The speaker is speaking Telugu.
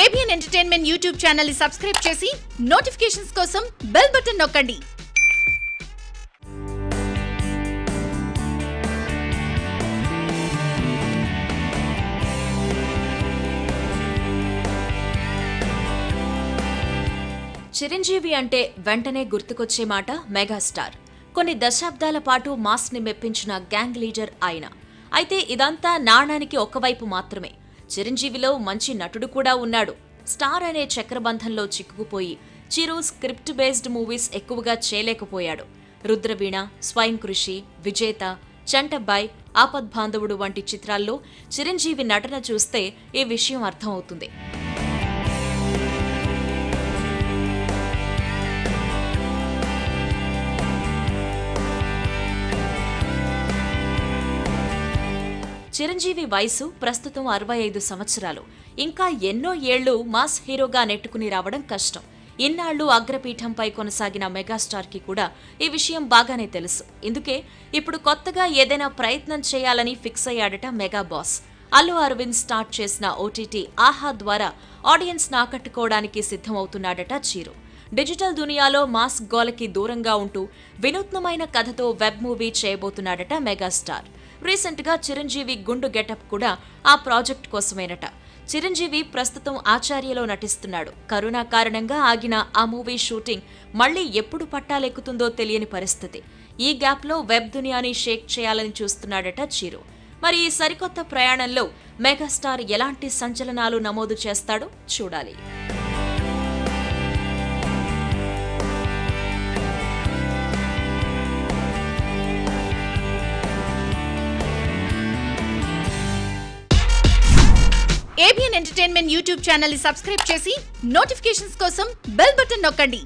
ఏబిఎన్ ఎంటర్టైన్మెంట్ యూట్యూబ్ ఛానల్ని సబ్స్క్రైబ్ చేసి నోటిఫికేషన్స్ కోసం బెల్ బటన్ నొక్కండి. చిరంజీవి అంటే వెంటనే గుర్తుకొచ్చే మాట మెగాస్టార్. కొన్ని దశాబ్దాల పాటు మాస్ని మెప్పించిన గ్యాంగ్ లీడర్ ఆయన. అయితే ఇదంతా నాణానికి ఒకవైపు మాత్రమే. చిరంజీవిలో మంచి నటుడు కూడా ఉన్నాడు. స్టార్ అనే చక్రబంధంలో చిక్కుకుపోయి చిరు స్క్రిప్ట్ బేస్డ్ మూవీస్ ఎక్కువగా చేయలేకపోయాడు. రుద్రవీణ స్వయం కృషి విజేత చంటబ్బాయ్ ఆపద్బాంధవుడు వంటి చిత్రాల్లో చిరంజీవి నటన చూస్తే ఈ విషయం అర్థమవుతుంది. చిరంజీవి వయసు ప్రస్తుతం అరవై ఐదు సంవత్సరాలు. ఇంకా ఎన్నో ఏళ్ళు మాస్ హీరోగా నెట్టుకుని రావడం కష్టం. ఇన్నాళ్ళు అగ్రపీఠంపై కొనసాగిన మెగాస్టార్కి కూడా ఈ విషయం బాగానే తెలుసు. ఇందుకే ఇప్పుడు కొత్తగా ఏదైనా ప్రయత్నం చేయాలని fix అయ్యాడట mega boss. Allu Aravind start చేసిన ఓటీటీ ఆహా ద్వారా ఆడియన్స్ ఆకట్టుకోవడానికి సిద్ధమవుతున్నాడట చీరు. డిజిటల్ దునియాలో మాస్ గోలకి దూరంగా ఉంటూ వినూత్నమైన కథతో వెబ్ మూవీ చేయబోతున్నాడట మెగాస్టార్. రీసెంట్గా చిరంజీవి గుండు గెటప్ కూడా ఆ ప్రాజెక్ట్ కోసమేనట. చిరంజీవి ప్రస్తుతం ఆచార్యలో నటిస్తున్నాడు. కరోనా కారణంగా ఆగిన ఆ మూవీ షూటింగ్ మళ్ళీ ఎప్పుడు పట్టాలెక్కుతుందో తెలియని పరిస్థితి. ఈ గ్యాప్లో వెబ్ దునియాని షేక్ చేయాలని చూస్తున్నాడట చీరు. మరి ఈ సరికొత్త ప్రయాణంలో మెగాస్టార్ ఎలాంటి సంచలనాలు నమోదు చేస్తాడో చూడాలి. ఏబిఎన్ ఎంటర్టైన్మెంట్ యూట్యూబ్ ఛానల్ని సబ్స్క్రైబ్ చేసి నోటిఫికేషన్స్ కోసం బెల్ బటన్ నొక్కండి.